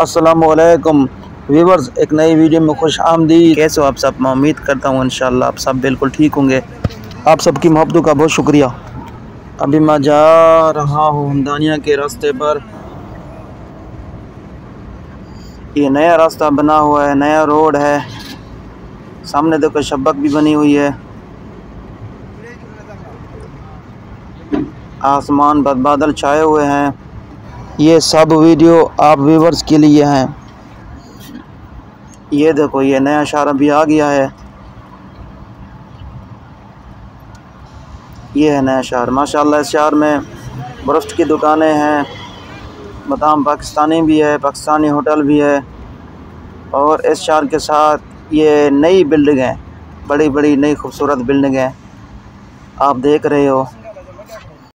असलकुम व्यूवर्स एक नई वीडियो में खुश आमदी कैसे हो आप सब? मैं उम्मीद करता हूँ, इंशाल्लाह आप सब बिल्कुल ठीक होंगे। आप सबकी मोहब्बतों का बहुत शुक्रिया। अभी मैं जा रहा हूँ हमदानिया के रास्ते पर। ये नया रास्ता बना हुआ है, नया रोड है। सामने देखो, शबक भी बनी हुई है। आसमान बद बादल छाए हुए हैं। ये सब वीडियो आप व्यूवर्स के लिए हैं। ये देखो, ये नया शहर अभी आ गया है। ये है नया शहर माशाल्लाह, इस शहर में बर्फ़ की दुकानें हैं। मकाम पाकिस्तानी भी है, पाकिस्तानी होटल भी है। और इस शहर के साथ ये नई बिल्डिंग है। बड़ी बड़ी नई खूबसूरत बिल्डिंग है। आप देख रहे हो।